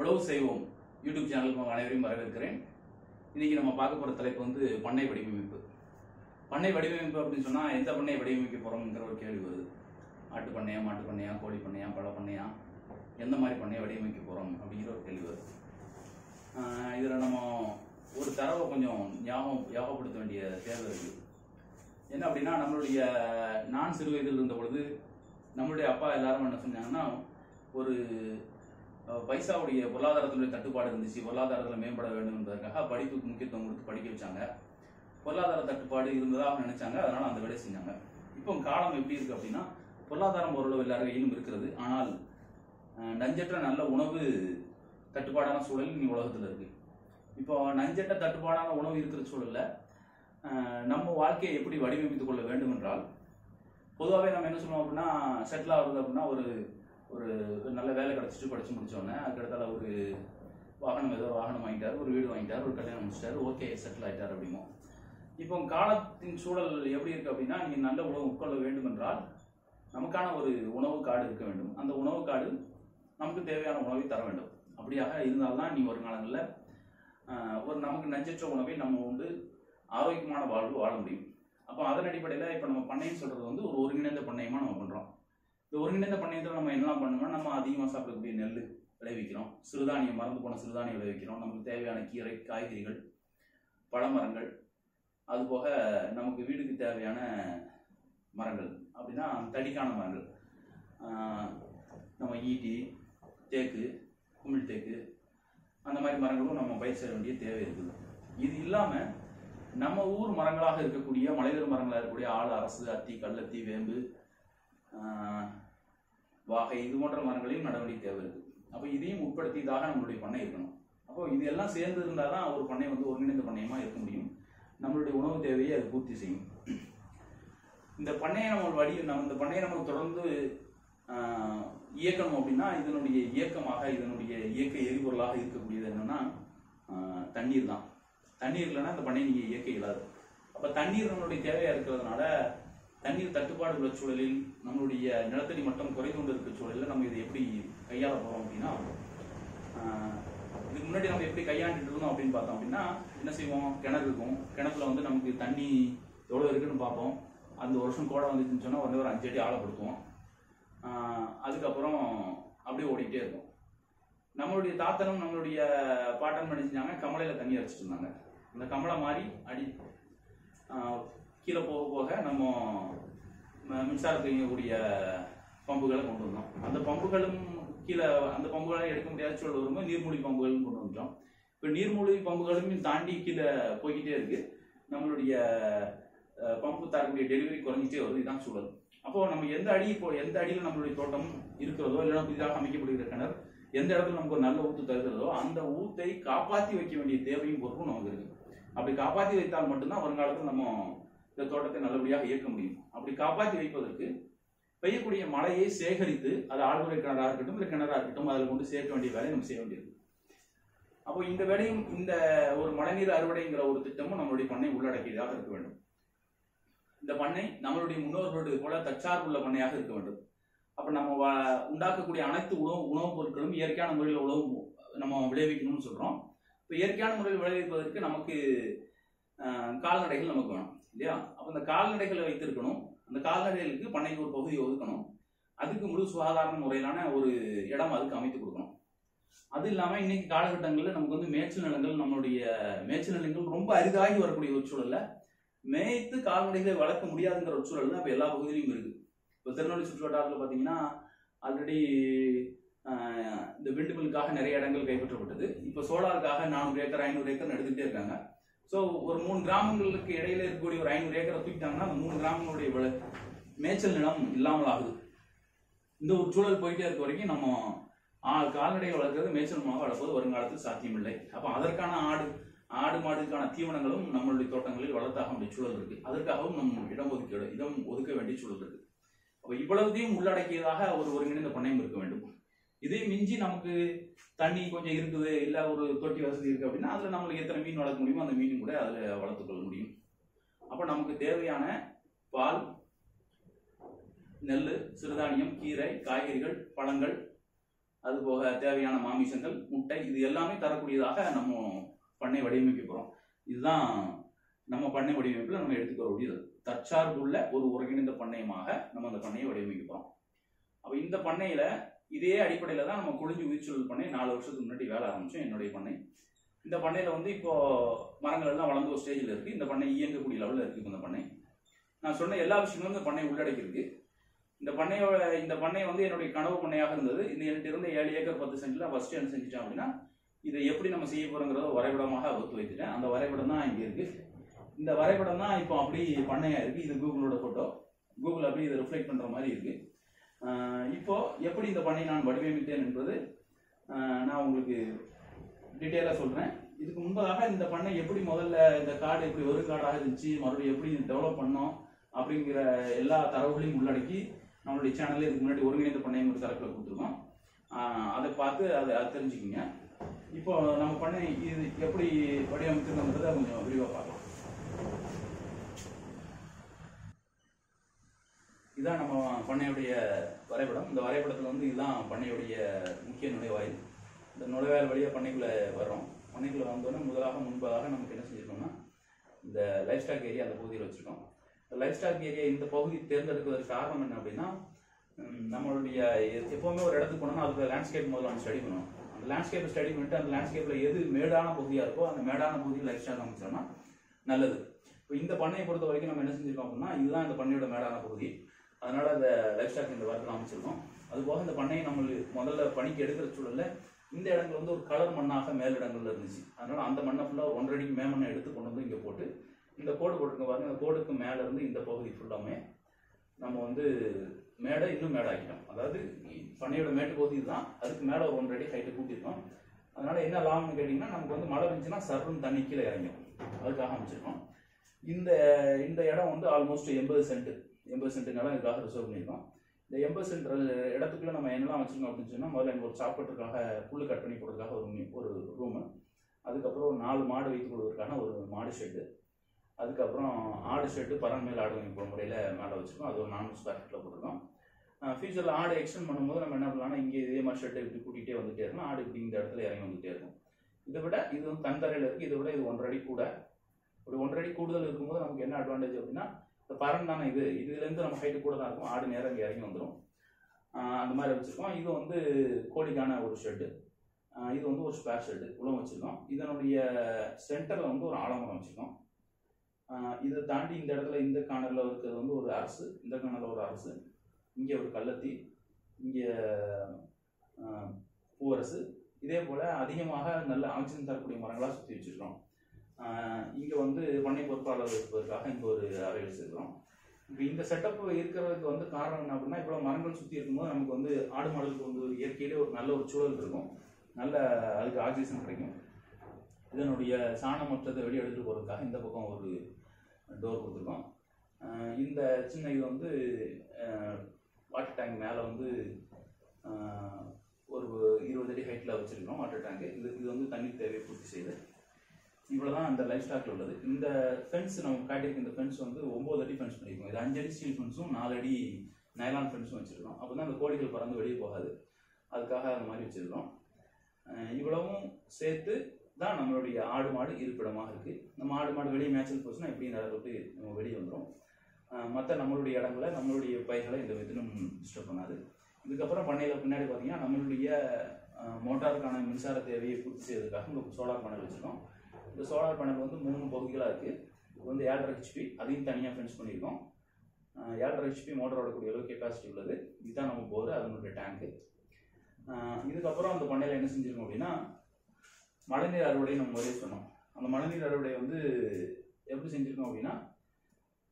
உழவு செய்வோம். யூடியூப் சேனலுக்கு அனைவரையும் வரவேற்கிறேன். இன்றைக்கி நம்ம பார்க்க போகிற தலைப்பு வந்து பண்ணை வடிவமைப்பு. பண்ணை வடிவமைப்பு அப்படின்னு சொன்னால் எந்த பண்ணை வடிவமைக்க போகிறோங்கிற ஒரு கேள்வி வருது. ஆட்டு பண்ணையா மாட்டு பண்ணையா கோழி பண்ணையா பழ பண்ணையா எந்த மாதிரி பண்ணையை வடிவமைக்க போகிறோம் அப்படிங்கிற ஒரு கேள்வி வருது. இதில் நம்ம ஒரு தரவை கொஞ்சம் ஞாபகம் ஞாபகப்படுத்த வேண்டிய தேவை இருக்குது என்ன அப்படின்னா நம்மளுடைய நான் சிறு வயதில் இருந்த பொழுது நம்மளுடைய அப்பா எல்லாரும் என்ன சொன்னாங்கன்னா ஒரு பைசாவுடைய பொருளாதாரத்துடைய தட்டுப்பாடு இருந்துச்சு. பொருளாதாரத்தில் மேம்பட வேண்டும் என்பதற்காக படிப்புக்கு முக்கியத்துவம் கொடுத்து படிக்க வச்சாங்க. பொருளாதார தட்டுப்பாடு இருந்ததாக நினைச்சாங்க. அதனால அந்த வேலையை செஞ்சாங்க. இப்போ காலம் எப்படி இருக்கு அப்படின்னா பொருளாதாரம் ஓரளவு எல்லார் கையிலும் இருக்கிறது. ஆனால் நஞ்சற்ற நல்ல உணவு தட்டுப்பாடான சூழல் இனி உலகத்தில் இருக்கு. இப்போ நஞ்சற்ற தட்டுப்பாடான உணவு இருக்கிற சூழலில் நம்ம வாழ்க்கையை எப்படி வடிவமைத்துக் கொள்ள வேண்டும் என்றால் பொதுவாகவே நம்ம என்ன சொல்லுவோம் அப்படின்னா செட்டில் ஆகுறது அப்படின்னா ஒரு ஒரு நல்ல வேலை படிச்சுட்டு படிச்சு முடிச்சோடனே அதுக்கடுத்தால ஒரு வாகனம் ஏதோ வாகனம் வாங்கிட்டார் ஒரு வீடு வாங்கிட்டார் ஒரு கல்யாணம் முடிச்சிட்டாரு ஓகே செட்டில் ஆயிட்டார் அப்படிமோ இப்போ காலத்தின் சூழல் எப்படி இருக்கு அப்படின்னா நீங்கள் நல்ல உணவு உட்கொள்ள வேண்டும் என்றால் நமக்கான ஒரு உணவு காடு இருக்க வேண்டும். அந்த உணவு காடு நமக்கு தேவையான உணவை தர வேண்டும். அப்படியாக இருந்தால்தான் நீ வருங்காலங்களில் ஒரு நமக்கு நஞ்சற்ற உணவை நம்ம உண்டு ஆரோக்கியமான வாழ்வு வாழ முடியும். அப்போ அதன் அடிப்படையில் இப்போ நம்ம பண்ணைன்னு சொல்றது வந்து ஒரு ஒருங்கிணைந்த பண்ணையமாக நம்ம பண்ணுறோம் இந்த ஒருங்கிணைந்த பண்ணையத்தில் நம்ம என்ன பண்ணோம்னா நம்ம அதிகமாக சாப்பிடக்கூடிய நெல் விளைவிக்கிறோம் சிறுதானியம் மறந்து போன சிறுதானியம் விளைவிக்கிறோம் நமக்கு தேவையான கீரை காய்கறிகள் பழமரங்கள் அதுபோக நமக்கு வீடுக்கு தேவையான மரங்கள். அப்படின்னா தடிக்கான மரங்கள். நம்ம ஈட்டி தேக்கு குமிழ் தேக்கு அந்த மாதிரி மரங்களும் நம்ம பயிர் செய்ய வேண்டிய தேவை இருக்குது. இது இல்லாமல் நம்ம ஊர் மரங்களாக இருக்கக்கூடிய மலைதர் மரங்களாக இருக்கக்கூடிய ஆள் அரசு அத்தி கள்ளத்தி வேம்பு வாகை இது போன்ற மரங்களையும் நடவடிக்கை தேவை இருக்கு அப்போ இதையும் உட்படுத்தியதாக நம்மளுடைய பண்ணை இருக்கணும். அப்போ இது எல்லாம் சேர்ந்து இருந்தால் தான் ஒரு பண்ணை வந்து ஒருங்கிணைந்த பண்ணையமா இருக்க முடியும். நம்மளுடைய உணவு தேவையை அது பூர்த்தி செய்யும். இந்த பண்ணையை நம்ம வடி நம்ம இந்த பண்ணையை நம்ம தொடர்ந்து இயக்கணும் அப்படின்னா இதனுடைய இயக்கமாக இதனுடைய இயக்க எரிபொருளாக இருக்கக்கூடியது என்னன்னா தண்ணீர் தான். தண்ணீர் இல்லைன்னா இந்த பண்ணையை நீங்கள் இயக்க இயலாது. அப்போ தண்ணீர் நம்மளுடைய தேவையாக இருக்கிறதுனால தண்ணீர் தட்டுப்பாடு உள்ள சூழலில் நம்மளுடைய நிலத்தடி மட்டம் குறைந்து கொண்டு இருக்கிற சூழலில் நம்ம இதை எப்படி கையாள போறோம் அப்படின்னா இதுக்கு முன்னாடி நம்ம எப்படி கையாண்டுட்டு இருந்தோம் அப்படின்னு பார்த்தோம் அப்படின்னா என்ன செய்வோம்? கிணறு இருக்கும். கிணத்துல வந்து நமக்கு தண்ணி எவ்வளோ இருக்குன்னு பார்ப்போம். அந்த வருஷம் கோடை வந்துச்சுன்னு சொன்னா உடனே ஒரு அஞ்சு அடி ஆழப்படுத்துவோம் அதுக்கப்புறம் அப்படியே ஓடிக்கிட்டே இருக்கும் நம்மளுடைய தாத்தனும் நம்மளுடைய பாட்டன் பண்ணி செஞ்சாங்க கமலையில தண்ணி அரைச்சிட்டு இருந்தாங்க. அந்த கமலை மாதிரி அடி கீழே போக போக நம்ம ம- மின்சாரத்துக்கு இயங்கக்கூடிய பம்புகளை கொண்டு வந்தோம். அந்த பம்புகளும் கீழே அந்த பம்புகளை எடுக்க முடியாத சூழல் வரும்போது நீர்மூழ்கி பம்புகளும் கொண்டு வந்துட்டோம் இப்போ நீர்மூழ்கி பம்புகளும் தாண்டி கீழே போய்கிட்டே இருக்கு. நம்மளுடைய பம்பு தரக்கூடிய டெலிவரி குறைஞ்சிட்டே வருது. இதுதான் சூழல். அப்போ நம்ம எந்த அடி இப்போ எந்த அடியில் நம்மளுடைய தோட்டம் இருக்கிறதோ இல்லைன்னா புதிதாக அமைக்கப்படுகிற கிணறு எந்த இடத்துல நமக்கு ஒரு நல்ல ஊத்து தருகிறதோ அந்த ஊத்தை காப்பாற்றி வைக்க வேண்டிய தேவையும் பொறுப்பும் நமக்கு இருக்கு. அப்படி காப்பாற்றி வைத்தால் மட்டும்தான் வருங்காலத்தில் நம்ம இந்த தோட்டத்தை நல்லபடியாக இயக்க முடியும். அப்படி காப்பாற்றி வைப்பதற்கு பெய்யக்கூடிய மழையை சேகரித்து அது ஆழ்துறை கிணறாக இருக்கட்டும் இல்லை கிணறாக இருக்கட்டும் அதில் கொண்டு சேர்க்க வேண்டிய வேலையை நம்ம செய்ய வேண்டியது. அப்போ இந்த வேலையும் இந்த ஒரு மழைநீர் அறுவடைங்கிற ஒரு திட்டமும் நம்மளுடைய பண்ணை உள்ளடக்கியதாக இருக்க வேண்டும். இந்த பண்ணை நம்மளுடைய முன்னோர்களுடைய போல தற்சார்புள்ள பண்ணையாக இருக்க வேண்டும். அப்போ நம்ம உண்டாக்கக்கூடிய அனைத்து உணவு உணவுப் பொருட்களும் இயற்கையான முறையில் உணவு நம்ம விளைவிக்கணும்னு சொல்கிறோம் இப்போ இயற்கையான முறையில் விளைவிப்பதற்கு நமக்கு கால்நடைகள் நமக்கு வேணும். இல்லையா? அப்போ இந்த கால்நடைகளை வைத்திருக்கணும். அந்த கால்நடைகளுக்கு பண்ணைக்கு ஒரு பகுதியை ஒதுக்கணும். அதுக்கு முழு சுகாதார முறையிலான ஒரு இடம் அதுக்கு அமைத்து கொடுக்கணும். அது இல்லாமல் இன்னைக்கு காலகட்டங்களில் நமக்கு வந்து மேய்ச்சல் நிலங்கள் நம்மளுடைய மேய்ச்சல் நிலங்கள் ரொம்ப அரிதாகி வரக்கூடிய ஒரு சூழலில். மேய்த்து கால்நடைகளை வளர்க்க முடியாதுங்கிற ஒரு சூழல் தான் இப்போ எல்லா பகுதியிலையும் இருக்கு. இப்போ திருநெல்வேலி சுற்றுவட்டாரத்தில் பார்த்தீங்கன்னா ஆல்ரெடி இந்த விண்டுகளுக்காக நிறைய இடங்கள் கைப்பற்றப்பட்டது. இப்போ சோலாருக்காக நானூறு ஏக்கர் ஐநூறு ஏக்கர் எடுத்துகிட்டே இருக்காங்க. ஸோ ஒரு மூணு கிராமங்களுக்கு இடையில இருக்கக்கூடிய ஒரு ஐநூறு ஏக்கரை தூக்கிட்டாங்கன்னா அந்த மூணு கிராமங்களுடைய மேய்ச்சல் நிலம் இல்லாமல் ஆகுது. இந்த ஒரு சூழல் போயிட்டே இருக்க வரைக்கும் நம்ம ஆ, கால்நடையை வளர்க்கறது மேய்ச்சல் மூலமாக வளர்ப்பது வருங்காலத்தில் சாத்தியமில்லை. அப்போ அதற்கான ஆடு ஆடு மாடுக்கான தீவனங்களும் நம்மளுடைய தோட்டங்களில் வளர்த்தாக வேண்டிய சூழல் இருக்கு. அதற்காகவும் நம்ம இடம் ஒதுக்கீடு இடம் ஒதுக்க வேண்டிய சூழல் இருக்கு. அப்போ இவ்வளவுதையும் உள்ளடக்கியதாக ஒரு ஒருங்கிணைந்த பண்ணையம் இருக்க வேண்டும். இதே மிஞ்சி நமக்கு தண்ணி கொஞ்சம் இருக்குது இல்லை ஒரு தொட்டி வசதி இருக்குது அப்படின்னா அதில் நம்மளுக்கு எத்தனை மீன் வளர்க்க முடியுமோ அந்த மீன் கூட அதில் வளர்த்துக்கொள்ள முடியும். அப்போ நமக்கு தேவையான பால் நெல் சிறுதானியம் கீரை காய்கறிகள் பழங்கள் அது போக தேவையான மாமிசங்கள் முட்டை இது எல்லாமே தரக்கூடியதாக நம்ம பண்ணை வடிவமைக்க போகிறோம் இதுதான் நம்ம பண்ணை வடிவமைப்பில் நம்ம எடுத்துக்கிறக்கூடியது தற்சார்புள்ள ஒரு ஒருங்கிணைந்த பண்ணையமாக நம்ம அந்த பண்ணையை வடிவமைக்க போகிறோம் அப்போ இந்த பண்ணையில் இதே அடிப்படையில் தான் நம்ம குளிஞ்சு உயிர்ச்சூழல் பண்ணை நாலு வருஷத்துக்கு முன்னாடி வேலை ஆரம்பிச்சோம் என்னுடைய பண்ணை. இந்த பண்ணையில் வந்து இப்போ மரங்கள் எல்லாம் வளர்ந்து ஒரு ஸ்டேஜில் இருக்குது இந்த பண்ணை இயங்கக்கூடிய லெவலில் இருக்குது இப்போ இந்த பண்ணை. நான் சொன்ன எல்லா விஷயங்களும் இந்த பண்ணை உள்ளடக்கியிருக்கு. இந்த பண்ணையோட இந்த பண்ணை வந்து என்னுடைய கனவு பண்ணையாக இருந்தது. இந்த என்கிட்ட இருந்த ஏழு ஏக்கர் பத்து சென்ட்ல ஃபர்ஸ்ட் என்ன செஞ்சிட்டோம் அப்படின்னா இதை எப்படி நம்ம செய்ய போறோங்கிறத வரைபடமாக ஒத்து வைத்துட்டேன். அந்த வரைபடம் தான் இங்கே இருக்கு. இந்த வரைபடம் தான் இப்போ அப்படி பண்ணையா இருக்கு. இது கூகுளோட போட்டோ கூகுள் அப்படி இதை ரிஃப்ளெக்ட் பண்ற மாதிரி இருக்கு. இப்போ எப்படி இந்த பண்ணை நான் வடிவமைத்தேன் என்பது நான் உங்களுக்கு டீட்டெயிலாக சொல்கிறேன் இதுக்கு முன்பதாக இந்த பண்ணை எப்படி முதல்ல இந்த காடு எப்படி ஒரு காடாக இருந்துச்சு மறுபடியும் எப்படி டெவலப் பண்ணோம் அப்படிங்கிற எல்லா தரவுகளையும் உள்ளடக்கி நம்மளுடைய சேனலில் இதுக்கு முன்னாடி ஒருங்கிணைந்த பண்ணையும் ஒரு தரப்பில் கொடுத்துருக்கோம். அதை பார்த்து அதை அது தெரிஞ்சுக்கிங்க. இப்போ நம்ம பண்ணை இது எப்படி வடிவமைக்கிறதுன்றதை கொஞ்சம் விரிவாக பார்க்கலாம். இதான் நம்ம பண்ணையுடைய வரைபடம். இந்த வரைபடத்தில் வந்து இதுதான் பண்ணையுடைய முக்கிய நுழைவாயில். இந்த நுழைவாயில் வழியாக பண்ணைக்குள்ளே வர்றோம். பண்ணைக்குள்ளே வந்தோடனே முதலாக முன்பதாக நமக்கு என்ன செஞ்சிருக்கோம்னா இந்த லைஃப் ஸ்டாக் ஏரியா அந்த பகுதியில் வச்சுருக்கோம். லைஃப் ஸ்டாக் ஏரியா இந்த பகுதி தேர்ந்தெடுக்கிறதுக்கு காரணம் என்ன அப்படின்னா நம்மளுடைய எப்போவுமே ஒரு இடத்துக்கு போனோம்னா அதுக்கு லேண்ட்ஸ்கேப் முதல்ல நம்ம ஸ்டடி பண்ணணும் அந்த லேண்ட்ஸ்கேப்பை ஸ்டடி பண்ணிட்டு அந்த லேண்ட்ஸ்கேப்பில் எது மேடான பகுதியாக இருக்கோ அந்த மேடான பகுதியில் லைஃப் ஸ்டாக் அமைச்சோம்னா நல்லது. இப்போ இந்த பண்ணையை பொறுத்த வரைக்கும் நம்ம என்ன செஞ்சிருக்கோம் அப்படின்னா இதுதான் இந்த பண்ணையோட மேடான பகுதி. அதனால அந்த லைஃப் ஸ்டாக் இந்த வாரத்தில் அமைச்சிருக்கோம் அது போக இந்த பண்ணையை நம்ம முதல்ல பணிக்கு எடுக்கிற சூழல்ல இந்த இடங்கள் வந்து ஒரு கலர் மண்ணாக மேலிடங்கள்ல இருந்துச்சு. அதனால அந்த மண்ணை ஃபுல்லாக ஒன்றரை அடிக்கு மேமண்ணை எடுத்து கொண்டு வந்து இங்கே போட்டு இந்த கோடு போட்டுருக்க பாருங்க இந்த கோடுக்கு மேலே இருந்து இந்த பகுதி ஃபுல்லாமே நம்ம வந்து மேடை இன்னும் மேடாக்கிட்டோம். அதாவது பண்ணையோட மேட்டு பகுதி தான் அதுக்கு மேலே ஒரு ஒன்றரை அடி ஹைட்டு கூட்டியிருக்கோம். அதனால என்ன லாபம்னு கேட்டிங்கன்னா நமக்கு வந்து மழை இருந்துச்சுன்னா சர்வம் தண்ணி கீழே இறங்கும் அதுக்காக அமைச்சிருக்கோம் இந்த இந்த இடம் வந்து ஆல்மோஸ்ட் எண்பது சென்ட் எண்பது சென்ட் நிலம் இதுக்காக ரிசர்வ் பண்ணியிருக்கோம். இந்த எண்பது சென்ட் இடத்துக்குள்ள நம்ம என்னெல்லாம் வச்சுருக்கோம் அப்படின்னு சொன்னால் முதல்ல எனக்கு ஒரு சாப்பிட்றதுக்காக புல் கட் பண்ணி போடுறதுக்காக ஒரு ஒரு ரூமு அதுக்கப்புறம் ஒரு நாலு மாடு வைத்து கொடுக்கறதுக்கான ஒரு மாடு ஷெட்டு அதுக்கப்புறம் ஆடு ஷெட்டு பறன் மேல் ஆடு போகிற முறையில் மேலே வச்சுருக்கோம். அது ஒரு நானூறு ஸ்கொயர் ஃபீட்டில் போட்டிருக்கோம். ஃபியூச்சரில் ஆடு எக்ஸ்டெண்ட் பண்ணும்போது நம்ம என்ன பண்ணலாம்னா இங்கே இதே மாதிரி ஷெட்டு இப்படி கூட்டிகிட்டே வந்துட்டே இருக்கும் ஆடு இப்படி இந்த இடத்துல இறங்கி வந்துட்டே இருக்கும். இதை விட இது தன் தரையில் இருக்குது இதை விட இது ஒன்றரை அடி கூட. இப்படி ஒன்றரை அடி கூடுதல் இருக்கும்போது நமக்கு என்ன அட்வான்டேஜ் அப்படின்னா இந்த பறன் தானே இது? இதுலேருந்து நம்ம ஹைட்டு கூட தான் இருக்கும். ஆடு நேரம் இங்கே இறங்கி வந்துடும் அந்த மாதிரி வச்சுருக்கோம். இது வந்து கோழிக்கான ஒரு ஷெட்டு இது வந்து ஒரு ஸ்பேர் ஷெட்டு உள்ள வச்சுருக்கோம். இதனுடைய சென்டரில் வந்து ஒரு ஆலமரம் வச்சுருக்கோம். இதை தாண்டி இந்த இடத்துல இந்த காணலில் இருக்கிறது வந்து ஒரு அரசு. இந்த காணலில் ஒரு அரசு. இங்கே ஒரு கள்ளத்தி. இங்கே பூவரசு. இதே போல் அதிகமாக நல்ல ஆக்சிஜன் தரக்கூடிய மரங்களாக சுற்றி வச்சுருக்கோம் இங்கே வந்து பண்ணை பொறுப்பாளர் இருப்பதற்காக இங்கே ஒரு அறை வச்சுருக்கிறோம் இப்போ இந்த செட்டப் இருக்கிறதுக்கு வந்து காரணம் என்ன அப்படின்னா இவ்வளோ மரங்கள் சுற்றி இருக்கும்போது நமக்கு வந்து ஆடு மாடுகளுக்கு வந்து ஒரு இயற்கையிலே ஒரு நல்ல ஒரு சூழல் இருக்கும். நல்ல அதுக்கு ஆக்சிஜன் கிடைக்கும். இதனுடைய சாணமற்றதை வெளியே எடுத்துட்டு போகிறதுக்காக இந்த பக்கம் ஒரு டோர் கொடுத்துருக்கோம். இந்த சின்ன இது வந்து வாட்டர் டேங்க் மேலே வந்து ஒரு இருபது அடி ஹைட்டில் வச்சுருக்கோம் வாட்டர் டேங்க் இது இது வந்து தண்ணி தேவையை பூர்த்தி செய்யுது. இவ்வளோ தான் அந்த லைஃப் ஸ்டாக்ல உள்ளது. இந்த ஃபென்ஸ் நம்ம காட்டியிருக்க இந்த ஃபென்ஸ் வந்து ஒம்பது அடி ஃபென்ஸ் பண்ணியிருக்கோம். இது அஞ்சு அடி ஸ்டீல் ஃபென்ஸும் நாலு அடி நைலான் ஃபென்ஸும் வச்சுருக்கோம். அப்போ தான் அந்த கோழிகள் பறந்து வெளியே போகாது. அதுக்காக அந்த மாதிரி வச்சுருக்கோம். இவ்வளவும் சேர்த்து தான் நம்மளுடைய ஆடு மாடு இருப்பிடமாக இருக்குது நம்ம ஆடு மாடு வெளியே மேய்ச்சல் போச்சுன்னா எப்படி இந்த நம்ம வெளியே வந்துடும் மற்ற நம்மளுடைய இடங்களை நம்மளுடைய பயிர்களை இந்த விதத்திலும் டிஸ்டர்ப் பண்ணாது. இதுக்கப்புறம் பண்ணையில் பின்னாடி பார்த்தீங்கன்னா நம்மளுடைய மோட்டாருக்கான மின்சார தேவையை பூர்த்தி செய்வதற்காக சோலார் பேனல் வச்சுருக்கோம். இந்த சோலார் பேனல் வந்து மூணு பகுதிகளாக இருக்குது இது வந்து ஏழரை ஹெச்பி அதையும் தனியாக ஃபென்ஸ் பண்ணியிருக்கோம். ஏழரை ஹெச்பி மோட்டர் ஓடக்கூடிய அளவு கெப்பாசிட்டி உள்ளது. இதுதான் நம்ம போர் அதனுடைய டேங்க்கு இதுக்கப்புறம் அந்த பண்ணையில் என்ன செஞ்சிருக்கோம் அப்படின்னா மழைநீர் அறுவடை நம்ம முதலே சொன்னோம். அந்த மழைநீர் அறுவடை வந்து எப்படி செஞ்சுருக்கோம் அப்படின்னா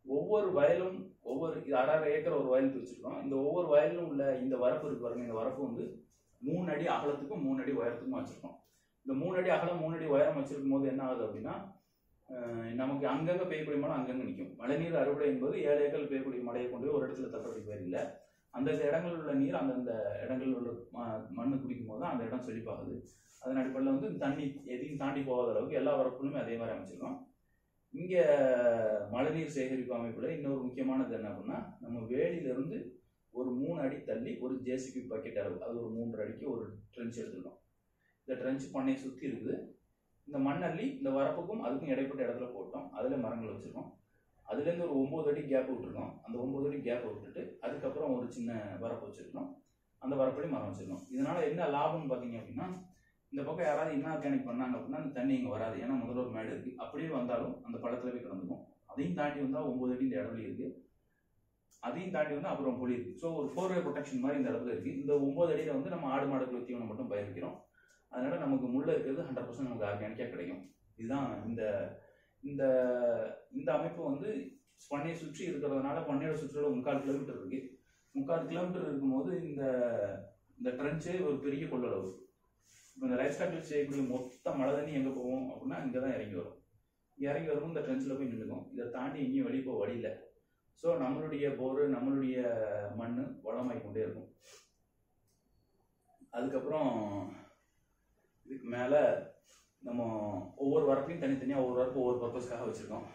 ஒவ்வொரு வயலும் ஒவ்வொரு இது அரை ஏக்கர் ஒரு வயல் பிரிச்சிருக்கோம். இந்த ஒவ்வொரு வயலும் உள்ள இந்த வரப்பு இருக்கு பாருங்க இந்த வரப்பு வந்து மூணு அடி அகலத்துக்கும் மூணு அடி உயரத்துக்கும் வச்சுருக்கோம். இந்த மூணு அடி அகலம் மூணு அடி உயரம் வச்சிருக்கும் போது என்ன ஆகுது அப்படின்னா நமக்கு அங்கங்க பெய்யக்கூடிய மழை அங்கங்க நிற்கும் மழைநீர் அறுவடை என்பது ஏழு ஏக்கர் பெய்யக்கூடிய மழையை கொண்டு போய் ஒரு இடத்துல தட்டப்படி பேர் இல்லை. அந்தந்த இடங்களில் உள்ள நீர் அந்தந்த இடங்களில் உள்ள ம- மண்ணு குடிக்கும் போது தான் அந்த இடம் செழிப்பாகுது. அதன் அடிப்படையில் வந்து தண்ணி எதையும் தாண்டி போகாத அளவுக்கு எல்லா வரப்புகளுமே அதே மாதிரி அமைச்சிருக்கோம். இங்கே மழைநீர் சேகரிப்பு அமைப்பில் இன்னொரு முக்கியமானது என்ன அப்படின்னா நம்ம வேலியிலிருந்து ஒரு மூணு அடி தள்ளி ஒரு ஜேசிபி பக்கெட் அளவு அது ஒரு மூன்று அடிக்கு ஒரு ட்ரென்ச் எடுத்துருக்கோம். இந்த ட்ரென்ச் பண்ணையை சுற்றி இருக்குது. இந்த மண்ணள்ளி இந்த வரப்புக்கும் அதுக்கும் இடைப்பட்ட இடத்துல போட்டோம். அதில் மரங்கள் வச்சுருக்கோம். அதுலேருந்து ஒரு ஒம்பது அடி கேப் விட்டுருக்கோம். அந்த ஒம்பது அடி கேப் விட்டுட்டு அதுக்கப்புறம் ஒரு சின்ன வரப்பு வச்சுருக்கோம். அந்த வரப்படி மரம் வச்சுருக்கோம். இதனால் என்ன லாபம்னு பார்த்தீங்க அப்படின்னா இந்த பக்கம் யாராவது இன்ஆர்கானிக் பண்ணாங்க அப்படின்னா அந்த தண்ணி இங்கே வராது. ஏன்னா முதல்ல ஒரு மேடு இருக்குது அப்படியே வந்தாலும் அந்த பழத்தில் போய் கலந்துக்கும் அதையும் தாண்டி வந்தால் ஒம்பது அடி இந்த இடத்துல இருக்குது அதையும் தாண்டி வந்து அப்புறம் பொழி இருக்குது ஸோ ஒரு ஃபோர் வே ப்ரொடெக்ஷன் மாதிரி இந்த இடத்துல இருக்குது இந்த ஒம்பது அடியில் வந்து நம்ம ஆடு மாடுகள் தீவனம் மட்டும் பயிர்க்கிறோம். அதனால நமக்கு முள்ள இருக்கிறது ஹண்ட்ரட் பர்சன்ட் நமக்கு ஆர்கானிக்காக கிடைக்கும். இதுதான் இந்த இந்த இந்த அமைப்பு வந்து பண்ணையை சுற்றி இருக்கிறதுனால பண்ணையோட சுற்றியோட முக்கால் கிலோமீட்டர் இருக்கு. முக்கால் கிலோமீட்டர் இருக்கும்போது இந்த இந்த ட்ரென்ச்சே ஒரு பெரிய கொள்ளளவு. இப்போ இந்த லைஃப் ஸ்டாக்கில் செய்யக்கூடிய மொத்த மழை தண்ணி எங்கே போவோம் அப்படின்னா இங்கே தான் இறங்கி வரும். இறங்கி வரும் இந்த ட்ரென்ச்சில் போய் நின்றுக்கும் இதை தாண்டி எங்கேயும் வெளியே போக வழியில் ஸோ நம்மளுடைய போரு நம்மளுடைய மண் வளமாகிக்கொண்டே இருக்கும். அதுக்கப்புறம் இதுக்கு மேலே நம்ம ஒவ்வொரு வரப்பையும் தனித்தனியாக ஒவ்வொரு வரப்பு ஒவ்வொரு பர்பஸ்க்காக வச்சுருக்கோம்.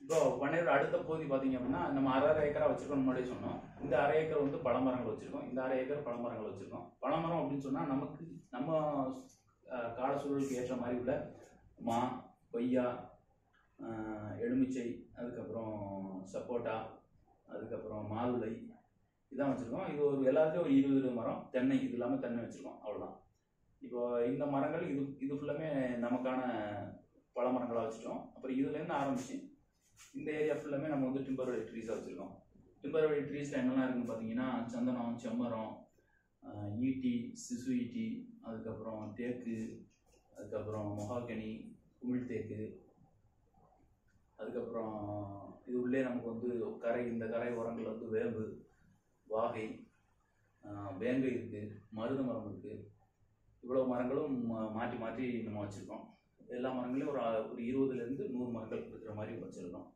இப்போ பண்ணையோட அடுத்த பகுதி பார்த்தீங்க அப்படின்னா நம்ம அரை அரை ஏக்கரா வச்சிருக்கோம் முன்னாடியே சொன்னோம். இந்த அரை ஏக்கர் வந்து பழமரங்கள் வச்சிருக்கோம். இந்த அரை ஏக்கர் பழமரங்கள் வச்சிருக்கோம். பழமரம் அப்படின்னு சொன்னால் நமக்கு நம்ம கால சூழலுக்கு ஏற்ற மாதிரி உள்ள மா கொய்யா எலுமிச்சை அதுக்கப்புறம் சப்போட்டா அதுக்கப்புறம் மாதுளை இதான் வச்சுருக்கோம். இது ஒரு எல்லாத்துலேயும் ஒரு இருபது இருபது மரம் தென்னை இது இல்லாமல் தென்னை வச்சுருக்கோம். அவ்வளோதான் இப்போ இந்த மரங்கள் இது இது ஃபுல்லாமே நமக்கான பல மரங்களாக வச்சுட்டோம். அப்புறம் இதுலேருந்து ஆரம்பிச்சு இந்த ஏரியா ஃபுல்லாமே நம்ம வந்து டிம்பர்வரி ட்ரீஸாக வச்சுருக்கோம். டிம்பர்வரி ட்ரீஸில் என்னெல்லாம் இருக்குன்னு பார்த்தீங்கன்னா சந்தனம் செம்மரம் ஈட்டி சிசு ஈட்டி அதுக்கப்புறம் தேக்கு அதுக்கப்புறம் மொஹாக்கனி குமிழ் தேக்கு அதுக்கப்புறம் இது உள்ளே நமக்கு வந்து கரை இந்த கரை உரங்கள் வந்து வேம்பு வாகை வேங்கை இருக்குது மருத மரம் இருக்குது இவ்வளோ மரங்களும் மா- மாற்றி மாற்றி நம்ம வச்சுருக்கோம். எல்லா மரங்களையும் ஒரு ஒரு இருபதுலேருந்து நூறு மரங்கள் இருக்கிற மாதிரி வச்சுருக்கோம்.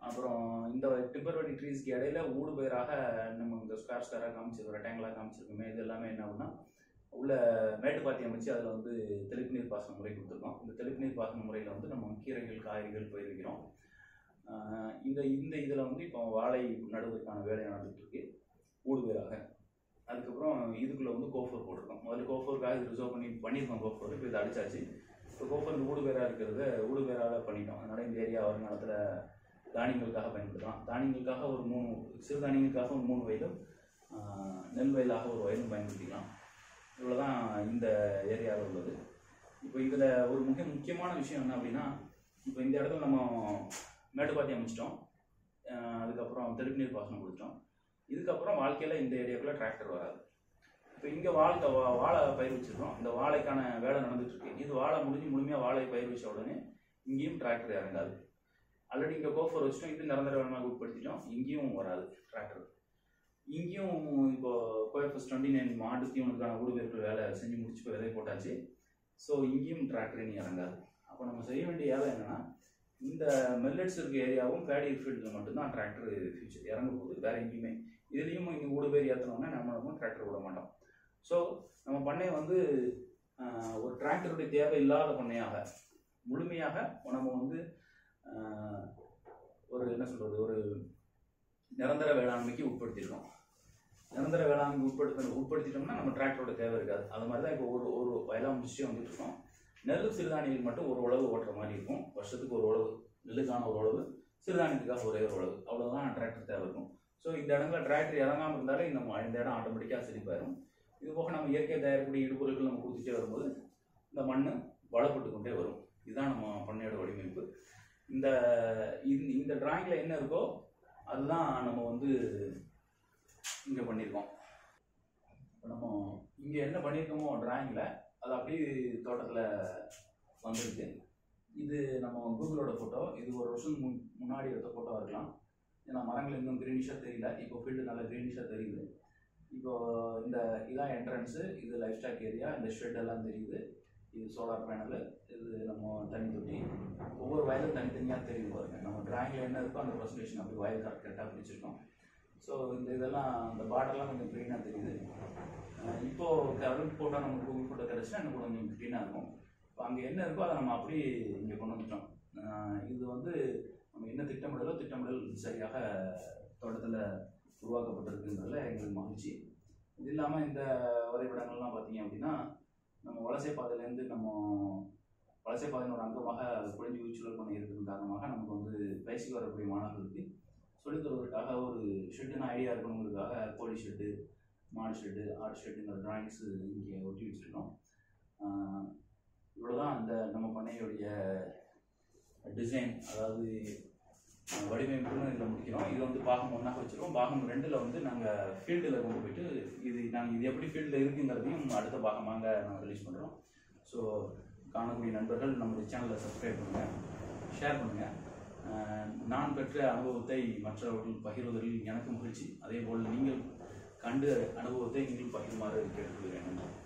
அப்புறம் இந்த டிம்பர்வடி ட்ரீஸ்க்கு இடையில ஊடு பயிராக நம்ம இந்த ஸ்கொயர் ஸ்கொயராக காமிச்சிருக்கோம் ரெக்டாங்கிளாக காமிச்சிருக்கோமே இது எல்லாமே என்ன அப்படின்னா உள்ள மேட்டுப்பாத்தி அமைச்சு அதில் வந்து தெளிப்பு நீர் பாசன முறை கொடுத்துருக்கோம். இந்த தெளிப்பு நீர் பாசன முறையில் வந்து நம்ம கீரைகள் காய்கறிகள் போயிருக்கிறோம் இந்த இந்த இதில் வந்து இப்போ வாழை நடுவதற்கான வேலை நடந்துகிட்ருக்கு. இருக்கு அதுக்கப்புறம் இதுக்குள்ளே வந்து கோஃபர் போட்டிருக்கோம். முதல்ல கோஃபருக்காக இது ரிசர்வ் பண்ணி பண்ணியிருக்கோம் கோஃபர். இப்போ இதை அடித்தாச்சு இப்போ கோஃபர் இந்த ஊடுபேராக இருக்கிறத ஊடுவேராக பண்ணிட்டோம். அதனால் இந்த ஏரியா வரும் காலத்தில் தானியங்களுக்காக பயன்படுத்தலாம் தானியங்களுக்காக ஒரு மூணு சிறு தானியங்களுக்காக ஒரு மூணு வயலும் நெல் வயலாக ஒரு வயலும் பயன்படுத்திக்கலாம். இவ்வளோதான் இந்த ஏரியாவில் உள்ளது. இப்போ இதில் ஒரு மிக முக்கியமான விஷயம் என்ன அப்படின்னா இப்போ இந்த இடத்துல நம்ம மேட்டுப்பாத்தி அமைச்சிட்டோம். அதுக்கப்புறம் தெளிப்பு நீர் பாசனம் கொடுத்தோம். இதுக்கப்புறம் வாழ்க்கையில் இந்த ஏரியாக்குள்ளே டிராக்டர் வராது. இப்போ இங்கே வாழ்க்கை வா வாழை பயிர் வச்சிருக்கோம். இந்த வாழைக்கான வேலை நடந்துகிட்ருக்கு இது வாழை முடிஞ்சு முழுமையாக வாழை பயிர் வச்ச உடனே இங்கேயும் டிராக்டர் இறங்காது. ஆல்ரெடி இங்கே கோஃபர் வச்சிட்டோம். இது நிரந்தர வேலைமாக உட்படுத்திட்டோம் இங்கேயும் வராது டிராக்டர் இங்கேயும் இப்போ கோயஃபஸ் டுவெண்ட்டி நைன் மாட்டு தீவனுக்கான ஊடுபெருக்கு வேலை செஞ்சு முடிச்சு இப்போ விதை போட்டாச்சு. ஸோ இங்கேயும் டிராக்டர் இனி இறங்காது. அப்போ நம்ம செய்ய வேண்டிய வேலை என்னென்னா இந்த மெல்லட்ஸ் இருக்க ஏரியாவும் பேடி ஃபீல்டில் மட்டும்தான் டிராக்டர் ஃபியூச்சர் இறங்க போகுது. வேற எங்கேயுமே. இதுலேயும் இங்கே ஊடு பேர் ஏற்றணும்னா நம்ம டிராக்டர் விட மாட்டோம். ஸோ நம்ம பண்ணை வந்து ஒரு டிராக்டருடைய தேவை இல்லாத பண்ணையாக முழுமையாக நம்ம வந்து ஒரு என்ன சொல்கிறது ஒரு நிரந்தர வேளாண்மைக்கு உட்படுத்தியிருக்கோம். நிரந்தர வேளாண்மை உட்படுத்த உட்படுத்திட்டோம்னா நம்ம டிராக்டரோட தேவை இருக்காது. அது மாதிரி தான் இப்போ ஒரு ஒரு வயலாக முடிச்சுட்டே வந்துட்டு இருக்கோம் நெல் சிறுதானியங்கள் மட்டும் ஒரு உழவு ஓட்டுற மாதிரி இருக்கும். வருஷத்துக்கு ஒரு உழவு நெல்லுக்கான ஒரு உழவு சிறுதானியத்துக்காக ஒரே ஒரு உழவு அவ்வளோதான் டிராக்டர் தேவை இருக்கும். ஸோ இந்த இடத்துல டிராக்டர் இறங்காமல் இருந்தாலே இந்த இந்த இடம் ஆட்டோமேட்டிக்காக செழிப்பாயிரும் இது போக நம்ம இயற்கை தயாரிக்கூடிய இடுபொருட்கள் நம்ம கொடுத்துட்டே வரும்போது இந்த மண் வளப்பட்டு கொண்டே வரும். இதுதான் நம்ம பண்ணையோட வடிவமைப்பு. இந்த இந்த- இந்த டிராயிங்கில் என்ன இருக்கோ அதுதான் நம்ம வந்து இங்கே பண்ணியிருக்கோம் இப்போ நம்ம இங்கே என்ன பண்ணியிருக்கோமோ டிராயிங்கில் அது அப்படியே தோட்டத்தில் வந்துருக்கு இது நம்ம கூகுளோட ஃபோட்டோ இது ஒரு வருஷம் முன் முன்னாடி எடுத்த ஃபோட்டோவாக இருக்கலாம். ஏன்னா மரங்கள் இன்னும் க்ரீனிஷாக தெரியல. இப்போ ஃபீல்டு நல்லா க்ரீனிஷாக தெரியுது. இப்போ இந்த இதான் என்ட்ரன்ஸு இது லைஃப் ஸ்டாக் ஏரியா இந்த ஷெட் எல்லாம் தெரியுது. இது சோலார் பேனலு இது நம்ம தண்ணி தொட்டி. ஒவ்வொரு வயலும் தனித்தனியாக தெரியும் பாருங்க. நம்ம டிராயிங்கில் என்ன இருக்கோ அந்த ப்ரெசன்டேஷன் அப்படி வயல் கரெக்டாக பிடிச்சிருக்கோம். ஸோ இந்த இதெல்லாம் அந்த பார்டர்லாம் கொஞ்சம் க்ரீனாக தெரியுது. இப்போது இப்போ கரண்ட் ஃபோட்டோ நமக்கு கூகுள் ஃபோட்டோ கிடச்சினா இன்னும் கொஞ்சம் க்ரீனாக இருக்கும். இப்போ அங்கே என்ன இருக்கோ அதை நம்ம அப்படியே இங்கே கொண்டு வந்துட்டோம். இது வந்து நம்ம என்ன திட்டமிடலோ திட்டமிடல் சரியாக தோட்டத்தில் உருவாக்கப்பட்டிருக்குன்றதுல எங்களுக்கு மகிழ்ச்சி. இது இல்லாமல் இந்த வரைபடங்கள்லாம் பார்த்தீங்க அப்படின்னா நம்ம வலசை பாதையிலேருந்து நம்ம வலசை பாதையின் ஒரு அங்கமாக குழந்தை உயிர்ச்சூழல் பண்ணி இருக்கிறது காரணமாக நமக்கு வந்து பயிற்சி வரக்கூடிய மாணவர்களுக்கு சொல்லித் தருவதற்காக ஒரு ஷெட்டுன்னு ஐடியா இருக்கணுங்கிறதுக்காக கோழி ஷெட்டு மாடு ஷெட்டு ஆடு ஷெட்டுங்கிற டிராயிங்ஸ் இங்கே ஒட்டி வச்சுருக்கோம். இவ்வளோதான் அந்த நம்ம பண்ணையுடைய டிசைன் அதாவது வடிவமைப்புன்னு இதில் முடிக்கிறோம். இதில் வந்து பாகம் ஒன்றாக வச்சுருக்கோம். பாகம் ரெண்டில் வந்து நாங்கள் ஃபீல்டில் கொண்டு போயிட்டு இது நாங்கள் இது எப்படி ஃபீல்டில் இருக்குங்கிறதையும் அடுத்த பாகமாக நாங்கள் ரிலீஸ் பண்ணுறோம் ஸோ காணக்கூடிய நண்பர்கள் நம்மளுடைய சேனலை சப்ஸ்கிரைப் பண்ணுங்கள் ஷேர் பண்ணுங்கள் நான் பெற்ற அனுபவத்தை மற்றவர்கள் பகிர்வதில் எனக்கு மகிழ்ச்சி. அதே போல் நீங்கள் கண்டு அனுபவத்தை நீங்கள் பகிருமாறு கேட்டுக்கொள்கிறேன். நன்றி